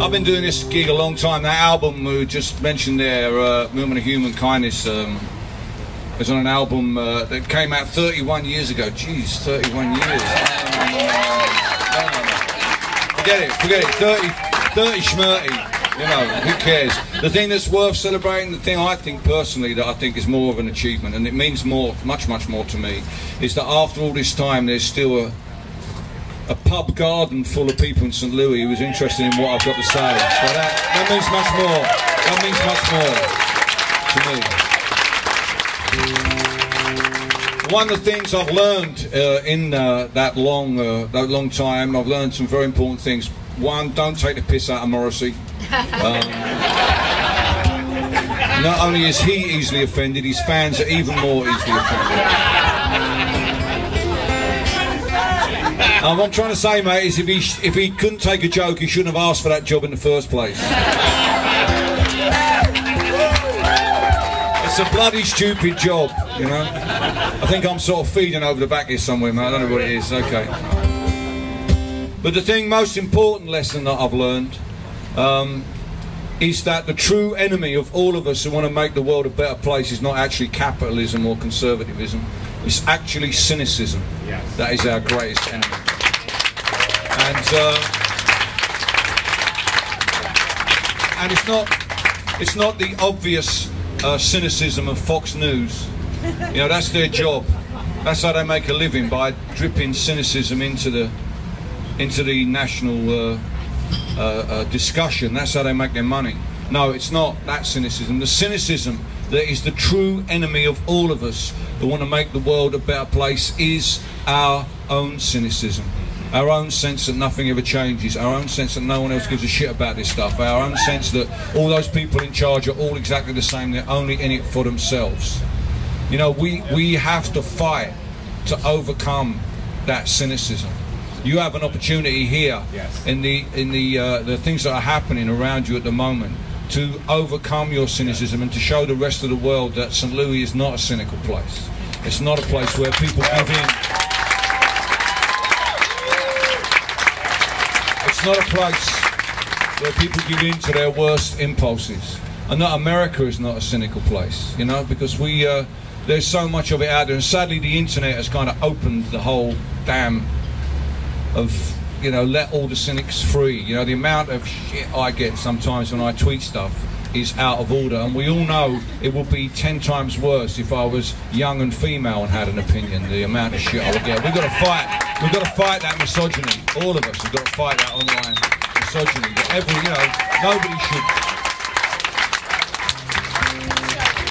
I've been doing this gig a long time. That album we just mentioned there, uh, Milkman of Human Kindness, um, was on an album uh, that came out 31 years ago. Jeez, 31 years. Forget it, forget it. 30, 30 schmurty. You know, who cares? The thing that's worth celebrating, the thing I think personally that I think is more of an achievement, and it means more, much, much more to me, is that after all this time, there's still a a pub garden full of people in St. Louis who was interested in what I've got to say. So that, that means much more. That means much more to me. One of the things I've learned uh, in uh, that long uh, that long time, I've learned some very important things. One, don't take the piss out of Morrissey. Um, not only is he easily offended, his fans are even more easily offended. Um, what I'm trying to say, mate, is if he if he couldn't take a joke, he shouldn't have asked for that job in the first place. It's a bloody stupid job, you know. I think I'm sort of feeding over the back here somewhere, mate. I don't know what it is. Okay. But the thing, most important lesson that I've learned, um, is that the true enemy of all of us who want to make the world a better place is not actually capitalism or conservatism. It's actually cynicism. Yes. That is our greatest enemy. And uh, and it's not it's not the obvious uh, cynicism of Fox News. You know, that's their job. That's how they make a living by dripping cynicism into the into the national uh, uh, discussion. That's how they make their money. No, it's not that cynicism. The cynicism that is the true enemy of all of us that want to make the world a better place is our own cynicism our own sense that nothing ever changes, our own sense that no one else gives a shit about this stuff, our own sense that all those people in charge are all exactly the same, they're only in it for themselves. You know, we, we have to fight to overcome that cynicism. You have an opportunity here yes. in the in the uh, the things that are happening around you at the moment to overcome your cynicism and to show the rest of the world that St. Louis is not a cynical place. It's not a place where people give in. It's not a place where people give in to their worst impulses. And that America is not a cynical place, you know, because we uh, there's so much of it out there, and sadly the internet has kind of opened the whole dam of you know let all the cynics free. You know the amount of shit I get sometimes when I tweet stuff is out of order, and we all know it would be ten times worse if I was young and female and had an opinion. The amount of shit I would get. We've got to fight. We've got to fight that misogyny. All of us have got to fight that online misogyny. But Every, you know, nobody should